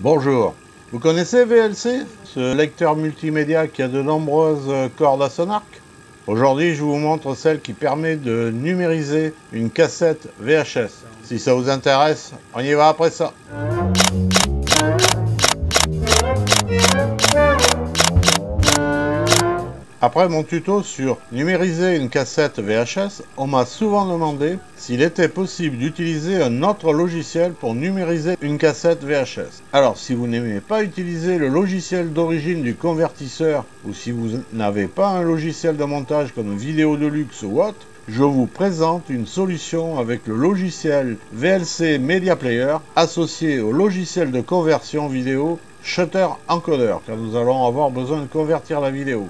Bonjour. Vous connaissez VLC Ce lecteur multimédia qui a de nombreuses cordes à son arc? Aujourd'hui, je vous montre celle qui permet de numériser une cassette VHS. Si ça vous intéresse, on y va après ça. Après mon tuto sur numériser une cassette VHS, on m'a souvent demandé s'il était possible d'utiliser un autre logiciel pour numériser une cassette VHS. Alors si vous n'aimez pas utiliser le logiciel d'origine du convertisseur ou si vous n'avez pas un logiciel de montage comme Vidéo Deluxe ou autre, je vous présente une solution avec le logiciel VLC Media Player associé au logiciel de conversion vidéo Shutter Encoder car nous allons avoir besoin de convertir la vidéo.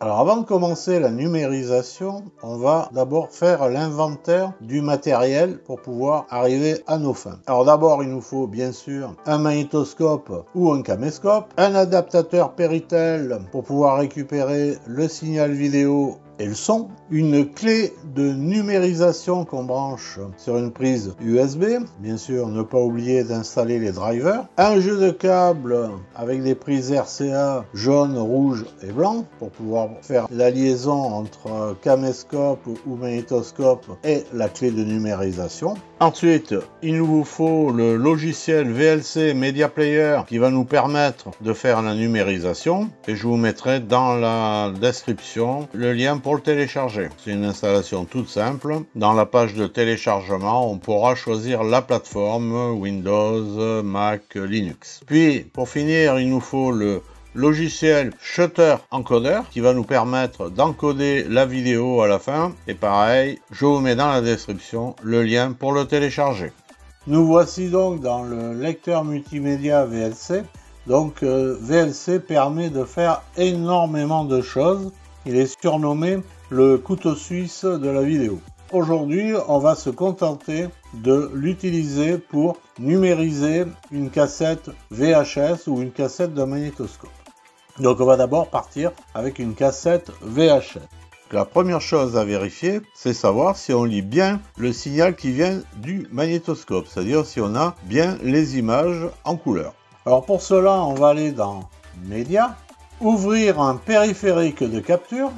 Alors avant de commencer la numérisation, on va d'abord faire l'inventaire du matériel pour pouvoir arriver à nos fins. Alors d'abord il nous faut bien sûr un magnétoscope ou un caméscope, un adaptateur Péritel pour pouvoir récupérer le signal vidéo et le son, une clé de numérisation qu'on branche sur une prise USB, bien sûr ne pas oublier d'installer les drivers, un jeu de câbles avec des prises RCA jaune, rouge et blanc pour pouvoir faire la liaison entre caméscope ou magnétoscope et la clé de numérisation. Ensuite, il nous faut le logiciel VLC Media Player qui va nous permettre de faire la numérisation. Et je vous mettrai dans la description le lien pour le télécharger. C'est une installation toute simple. Dans la page de téléchargement, on pourra choisir la plateforme Windows, Mac, Linux. Puis, pour finir, il nous faut le logiciel Shutter Encoder qui va nous permettre d'encoder la vidéo à la fin. Et pareil, je vous mets dans la description le lien pour le télécharger. Nous voici donc dans le lecteur multimédia VLC. Donc euh, VLC permet de faire énormément de choses. Il est surnommé le couteau suisse de la vidéo. Aujourd'hui, on va se contenter de l'utiliser pour numériser une cassette VHS ou une cassette de magnétoscope. Donc on va d'abord partir avec une cassette VHS. La première chose à vérifier, c'est savoir si on lit bien le signal qui vient du magnétoscope, c'est-à-dire si on a bien les images en couleur. Alors pour cela, on va aller dans Média, ouvrir un périphérique de capture,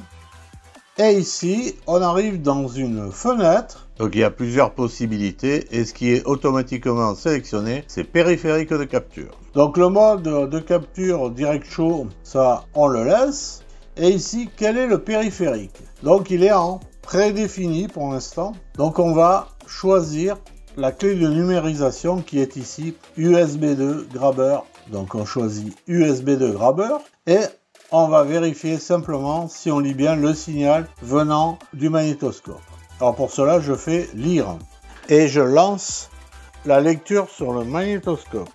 et ici, on arrive dans une fenêtre. Donc il y a plusieurs possibilités et ce qui est automatiquement sélectionné, c'est périphérique de capture. Donc le mode de capture direct show, ça on le laisse. Et ici, quel est le périphérique? Donc il est en prédéfini pour l'instant. Donc on va choisir la clé de numérisation qui est ici USB 2 Grabber. Donc on choisit USB 2 Grabber et on va vérifier simplement si on lit bien le signal venant du magnétoscope. Alors pour cela, je fais lire et je lance la lecture sur le magnétoscope.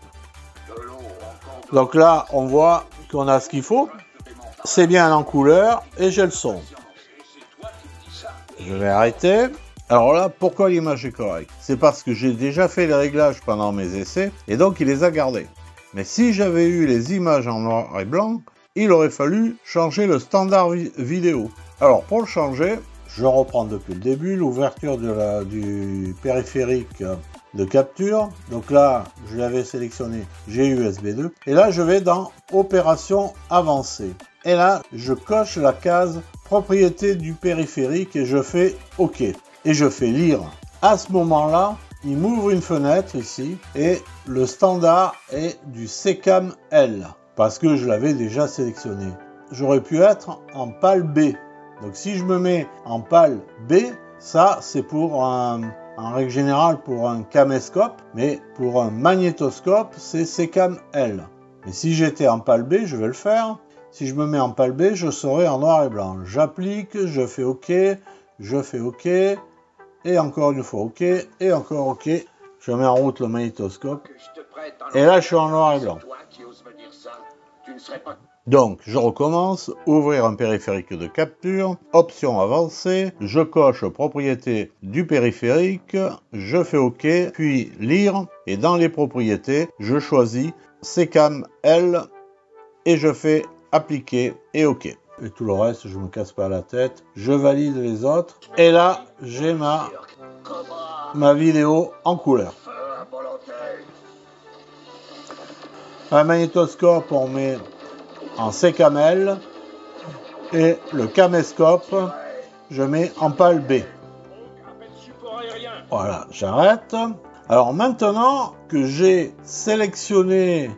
Donc là, on voit qu'on a ce qu'il faut. C'est bien en couleur et j'ai le son. Je vais arrêter. Alors là, pourquoi l'image est correcte? C'est parce que j'ai déjà fait les réglages pendant mes essais et donc il les a gardés. Mais si j'avais eu les images en noir et blanc, il aurait fallu changer le standard vidéo. Alors pour le changer, je reprends depuis le début l'ouverture du périphérique de capture. Donc là, je l'avais sélectionné GUSB 2. Et là, je vais dans Opération avancée. Et là, je coche la case Propriété du périphérique et je fais OK. Et je fais lire. À ce moment-là, il m'ouvre une fenêtre ici et le standard est du SECAM L parce que je l'avais déjà sélectionné. J'aurais pu être en pal B. Donc si je me mets en pal B, ça c'est pour un, en règle générale pour un caméscope, mais pour un magnétoscope c'est SECAM L. Mais si j'étais en pal B, je vais le faire. Si je me mets en pal B, je serai en noir et blanc. J'applique, je fais OK, je fais OK, et encore une fois OK, et encore OK. Je mets en route le magnétoscope. Et là, je suis en noir et blanc. Donc, je recommence, ouvrir un périphérique de capture, option avancée, je coche propriété du périphérique, je fais OK, puis lire, et dans les propriétés, je choisis SECAM L, et je fais appliquer et OK. Et tout le reste, je me casse pas la tête, je valide les autres, et là, j'ai ma, vidéo en couleur. Un magnétoscope, on met en CKML et le caméscope, je mets en pale B. Voilà, j'arrête. Alors maintenant que j'ai sélectionné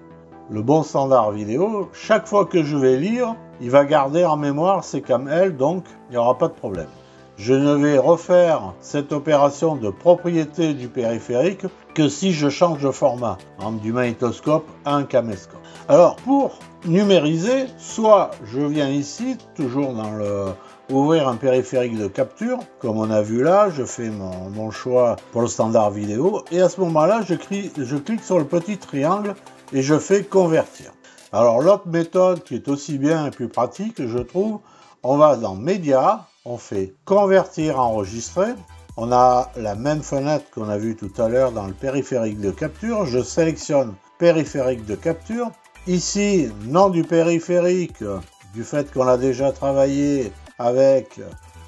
le bon standard vidéo, chaque fois que je vais lire, il va garder en mémoire CKML, donc il n'y aura pas de problème. Je ne vais refaire cette opération de propriété du périphérique que si je change de format, du magnétoscope à un caméscope. Alors pour numériser, soit je viens ici, toujours dans le ouvrir un périphérique de capture, comme on a vu là, je fais mon, choix pour le standard vidéo, et à ce moment-là, je clique sur le petit triangle et je fais convertir. Alors l'autre méthode qui est aussi bien et plus pratique, je trouve, on va dans Média, on fait convertir enregistrer. On a la même fenêtre qu'on a vu tout à l'heure dans le périphérique de capture. Je sélectionne périphérique de capture. Ici, nom du périphérique, du fait qu'on a déjà travaillé avec,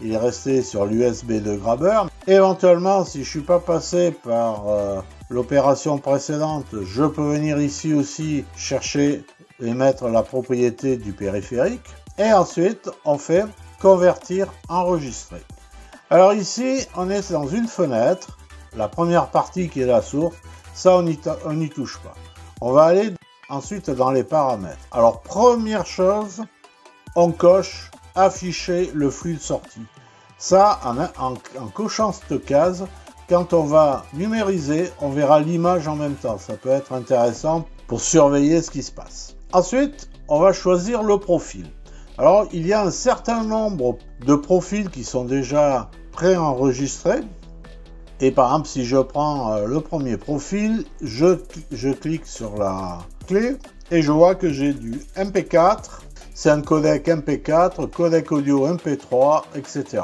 il est resté sur l'USB de Grabber. Éventuellement, si je suis pas passé par euh, l'opération précédente, je peux venir ici aussi chercher et mettre la propriété du périphérique. Et ensuite, on fait convertir, enregistrer. Alors ici, on est dans une fenêtre, la première partie qui est la source, ça on n'y touche pas. On va aller ensuite dans les paramètres. Alors première chose, on coche afficher le flux de sortie. Ça, en, en cochant cette case, quand on va numériser, on verra l'image en même temps. Ça peut être intéressant pour surveiller ce qui se passe. Ensuite, on va choisir le profil. Alors, il y a un certain nombre de profils qui sont déjà préenregistrés. Et par exemple, si je prends euh, le premier profil, je, clique sur la clé et je vois que j'ai du MP4. C'est un codec MP4, codec audio MP3, etc.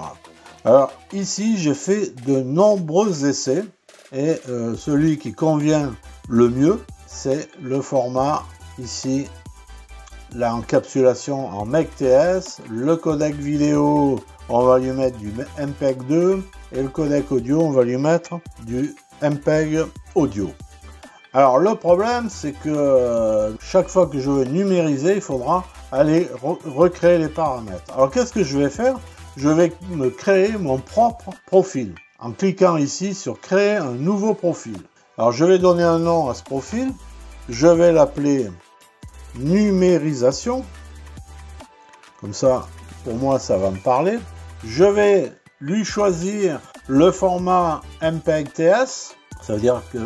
Alors ici, j'ai fait de nombreux essais et euh, celui qui convient le mieux, c'est le format ici l'encapsulation en MEC-TS, le codec vidéo, on va lui mettre du MPEG 2 et le codec audio, on va lui mettre du MPEG audio. Alors le problème, c'est que euh, chaque fois que je veux numériser, il faudra aller recréer les paramètres. Alors qu'est-ce que je vais faire? Je vais me créer mon propre profil en cliquant ici sur créer un nouveau profil. Alors je vais donner un nom à ce profil. Je vais l'appeler numérisation. Comme ça, pour moi, ça va me parler. Je vais lui choisir le format MPEG-TS. Ça veut dire que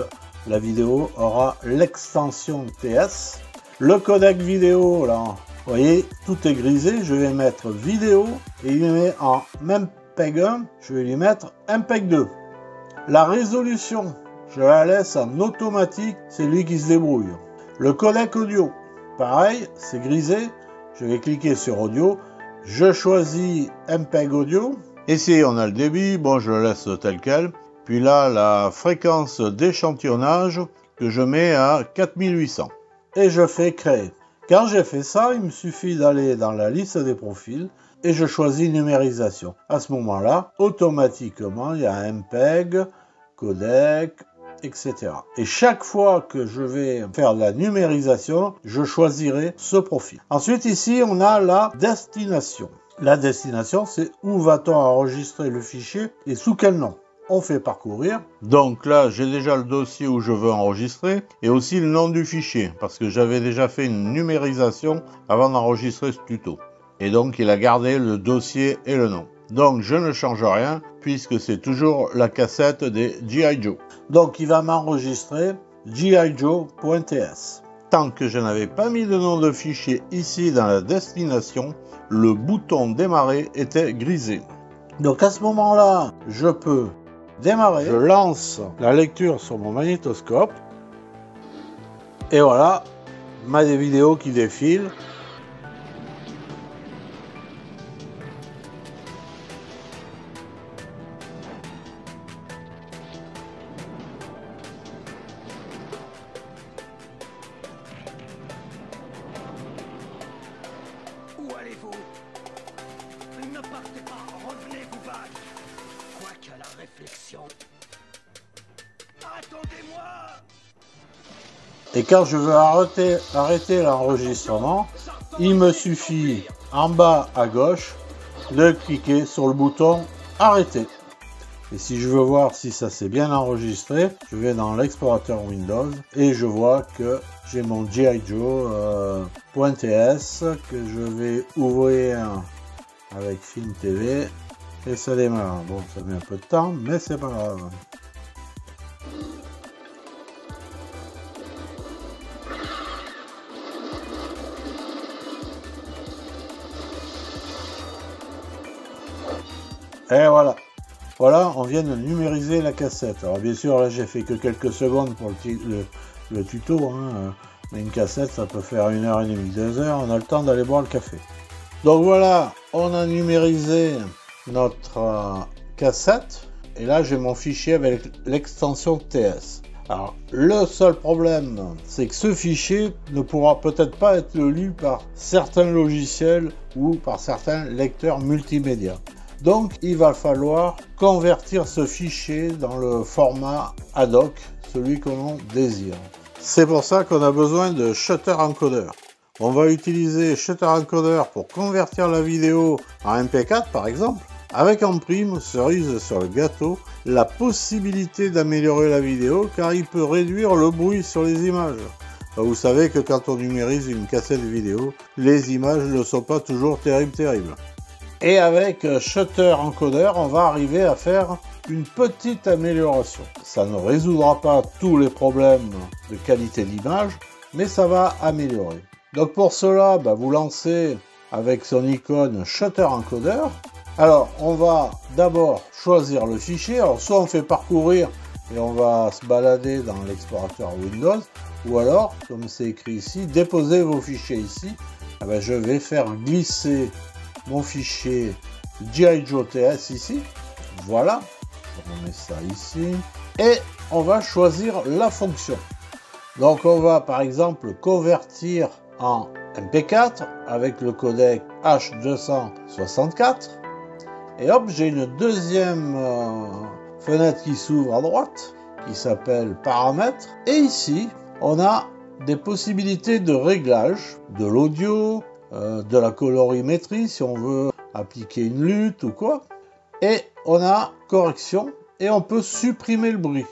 la vidéo aura l'extension TS. Le codec vidéo, là, vous voyez, tout est grisé. Je vais mettre vidéo et il met en MPEG 1. Je vais lui mettre MPEG 2. La résolution, je la laisse en automatique. C'est lui qui se débrouille. Le codec audio, Pareil, c'est grisé. Je vais cliquer sur audio. Je choisis MPEG audio. Ici, on a le débit. Bon, je le laisse tel quel. Puis là, la fréquence d'échantillonnage que je mets à 4800. Et je fais créer. Quand j'ai fait ça, il me suffit d'aller dans la liste des profils et je choisis numérisation. À ce moment-là, automatiquement, il y a MPEG, codec, etc. Et chaque fois que je vais faire la numérisation, je choisirai ce profil. Ensuite, ici, on a la destination. La destination, c'est où va-t-on enregistrer le fichier et sous quel nom on fait parcourir. Donc là, j'ai déjà le dossier où je veux enregistrer et aussi le nom du fichier parce que j'avais déjà fait une numérisation avant d'enregistrer ce tuto. Et donc, il a gardé le dossier et le nom. Donc, je ne change rien puisque c'est toujours la cassette des G.I. Joe. Donc il va m'enregistrer gijo.ts. Tant que je n'avais pas mis de nom de fichier ici dans la destination, le bouton démarrer était grisé. Donc à ce moment-là, je peux démarrer. Je lance la lecture sur mon magnétoscope. Et voilà, ma vidéo qui défile. Attendez-moi Et quand je veux arrêter, arrêter l'enregistrement, il me suffit en bas à gauche de cliquer sur le bouton arrêter. Et si je veux voir si ça s'est bien enregistré, je vais dans l'explorateur Windows et je vois que j'ai mon G.I. Joe euh, .ts que je vais ouvrir avec Film TV et ça démarre. Bon, ça met un peu de temps, mais c'est pas grave. Et voilà. Voilà, on vient de numériser la cassette. Alors bien sûr, là j'ai fait que quelques secondes pour le, tuto, hein. mais une cassette ça peut faire une heure et demie, deux heures, on a le temps d'aller boire le café. Donc voilà, on a numérisé notre euh, cassette, et là j'ai mon fichier avec l'extension TS. Alors le seul problème, c'est que ce fichier ne pourra peut-être pas être lu par certains logiciels ou par certains lecteurs multimédia. Donc il va falloir convertir ce fichier dans le format ad hoc, celui que l'on désire. C'est pour ça qu'on a besoin de Shutter Encoder. On va utiliser Shutter Encoder pour convertir la vidéo en MP4 par exemple, avec en prime, cerise sur le gâteau, la possibilité d'améliorer la vidéo car il peut réduire le bruit sur les images. Vous savez que quand on numérise une cassette vidéo, les images ne sont pas toujours terribles terribles. Et avec euh, Shutter Encoder, on va arriver à faire une petite amélioration. Ça ne résoudra pas tous les problèmes de qualité d'image, mais ça va améliorer. Donc pour cela, bah, vous lancez avec son icône Shutter Encoder. Alors on va d'abord choisir le fichier. Alors soit on fait parcourir et on va se balader dans l'explorateur Windows, ou alors, comme c'est écrit ici, déposez vos fichiers ici. Ah bah, je vais faire glisser mon fichier GI Joe TS ici. Voilà. On met ça ici. Et on va choisir la fonction. Donc on va par exemple convertir en MP4 avec le codec H264. Et hop, j'ai une deuxième euh, fenêtre qui s'ouvre à droite qui s'appelle paramètres. Et ici, on a des possibilités de réglage de l'audio, euh, de la colorimétrie si on veut appliquer une lutte ou quoi. Et on a correction et on peut supprimer le bruit.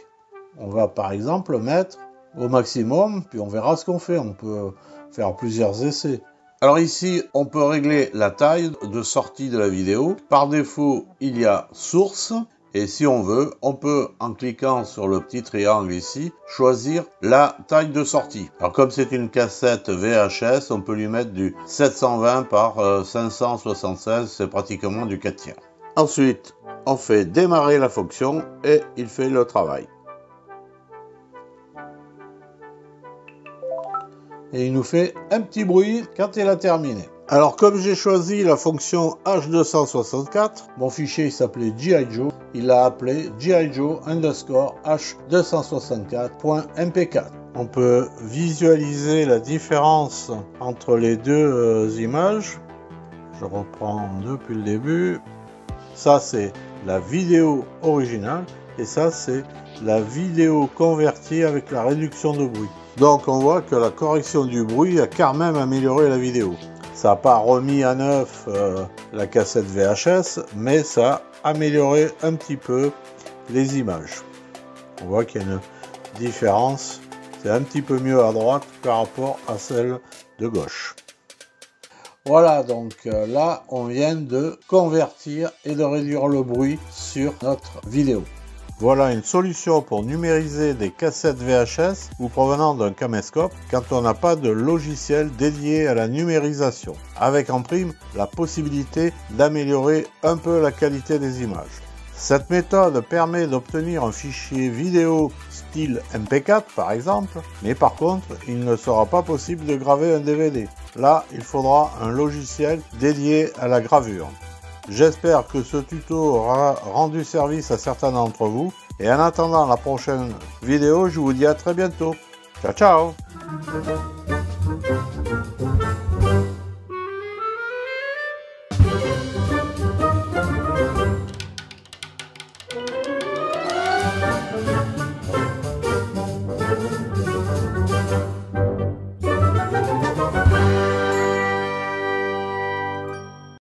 On va par exemple mettre au maximum, puis on verra ce qu'on fait. On peut faire plusieurs essais. Alors ici, on peut régler la taille de sortie de la vidéo. Par défaut, il y a source et si on veut, on peut, en cliquant sur le petit triangle ici, choisir la taille de sortie. Alors comme c'est une cassette VHS, on peut lui mettre du 720 par 576, euh, c'est pratiquement du 4 tiers. Ensuite, on fait démarrer la fonction et il fait le travail. Et il nous fait un petit bruit quand il a terminé. Alors comme j'ai choisi la fonction H264, mon fichier s'appelait GI Joe, il l'a appelé GI Joe underscore H264.mp4. On peut visualiser la différence entre les deux euh, images. Je reprends depuis le début. Ça c'est la vidéo originale et ça c'est la vidéo convertie avec la réduction de bruit. Donc on voit que la correction du bruit a quand même amélioré la vidéo. Ça n'a pas remis à neuf euh, la cassette VHS, mais ça a amélioré un petit peu les images. On voit qu'il y a une différence. C'est un petit peu mieux à droite par rapport à celle de gauche. Voilà, donc euh, là, on vient de convertir et de réduire le bruit sur notre vidéo. Voilà une solution pour numériser des cassettes VHS ou provenant d'un caméscope quand on n'a pas de logiciel dédié à la numérisation, avec en prime la possibilité d'améliorer un peu la qualité des images. Cette méthode permet d'obtenir un fichier vidéo style MP4 par exemple, mais par contre il ne sera pas possible de graver un DVD. Là il faudra un logiciel dédié à la gravure. J'espère que ce tuto aura rendu service à certains d'entre vous. Et en attendant la prochaine vidéo, je vous dis à très bientôt. Ciao ciao